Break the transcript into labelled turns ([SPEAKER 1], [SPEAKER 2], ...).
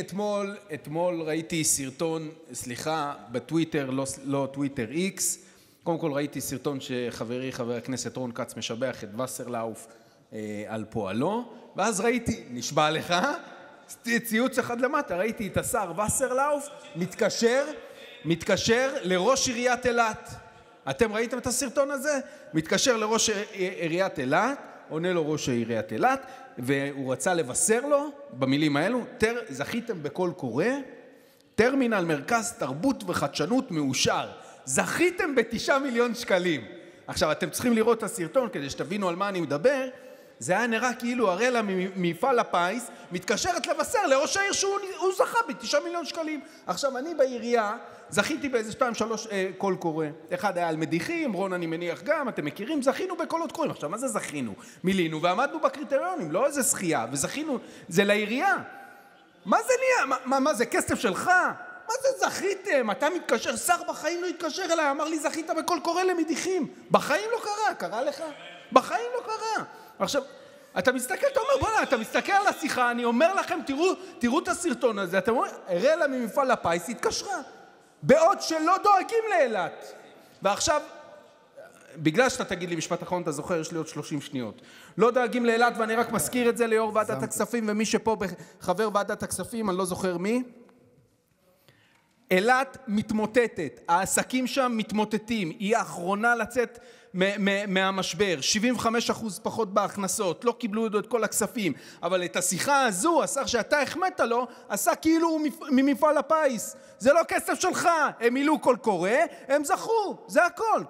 [SPEAKER 1] אתמול, אתמול ראיתי סרטון, סליחה, בטוויטר, לא, לא טוויטר איקס. קודם כל ראיתי סרטון שחברי חבר הכנסת רון כץ משבח את וסרלאוף אה, על פועלו, ואז ראיתי, נשבע לך, ציוץ אחד למטה, ראיתי את השר וסרלאוף מתקשר, מתקשר לראש עיריית אילת. אתם ראיתם את הסרטון הזה? מתקשר לראש עיריית אילת, עונה לו ראש עיריית אילת, והוא רצה לבשר לו במילים האלו, תר, זכיתם בקול קורא, טרמינל מרכז תרבות וחדשנות מאושר. זכיתם בתשעה מיליון שקלים. עכשיו, אתם צריכים לראות את הסרטון כדי שתבינו על מה אני מדבר. זה היה נראה כאילו אראלה ממפעל הפיס מתקשרת לבשר לראש העיר שהוא זכה בתשעה מיליון שקלים. עכשיו, אני בעירייה זכיתי באיזה שתיים, שלוש אה, קול קורא. אחד היה על מדיחים, רון אני מניח גם, אתם מכירים, זכינו בקולות קוראים. עכשיו, מה זה זכינו? מילינו ועמדנו בקריטריונים, לא איזה זכייה, וזכינו, זה לעירייה. מה זה נהיה? מה, מה, מה זה כסף שלך? מה זה זכיתם? אתה מתקשר, שר בחיים לא התקשר אליי, אמר לי זכית בקול קורא למדיחים. בחיים לא קרה, קרה לך? בחיים לא קרה. עכשיו, אתה מסתכל, אתה אומר, בוא'נה, אתה מסתכל על השיחה, אני אומר לכם, תראו, תראו את הסרטון הזה, אתם אומרים, אראלה ממפעל הפיס התקשרה. בעוד שלא דואגים לאילת. ועכשיו, בגלל שאתה תגיד לי משפט אחרון, אתה זוכר, יש לי עוד 30 שניות. לא דואגים לאילת, ואני רק מזכיר את זה ליו"ר ועדת הכספים, ומי שפה חבר ועדת הכספים, אני לא זוכר מי. אילת מתמוטטת, העסקים שם מתמוטטים, היא האחרונה לצאת מהמשבר, 75% פחות בהכנסות, לא קיבלו עוד את כל הכספים, אבל את השיחה הזו, השר שאתה החמאת לו, עשה כאילו הוא ממפעל הפיס. זה לא כסף שלך, הם מילאו קול קורא, הם זכו, זה הכל.